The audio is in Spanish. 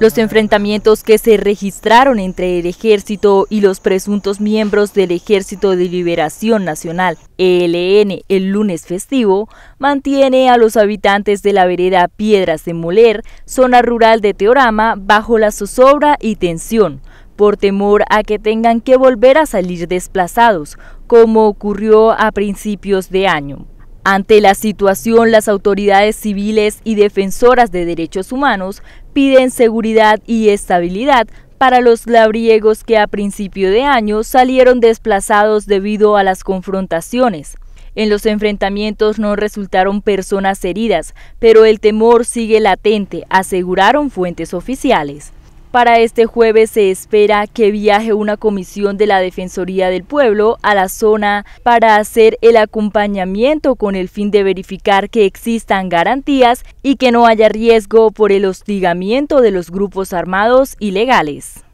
Los enfrentamientos que se registraron entre el ejército y los presuntos miembros del Ejército de Liberación Nacional, ELN, el lunes festivo, mantiene a los habitantes de la vereda Piedras de Moler, zona rural de Teorama, bajo la zozobra y tensión, por temor a que tengan que volver a salir desplazados, como ocurrió a principios de año. Ante la situación, las autoridades civiles y defensoras de derechos humanos piden seguridad y estabilidad para los labriegos que a principio de año salieron desplazados debido a las confrontaciones. En los enfrentamientos no resultaron personas heridas, pero el temor sigue latente, aseguraron fuentes oficiales. Para este jueves se espera que viaje una comisión de la Defensoría del Pueblo a la zona para hacer el acompañamiento con el fin de verificar que existan garantías y que no haya riesgo por el hostigamiento de los grupos armados ilegales.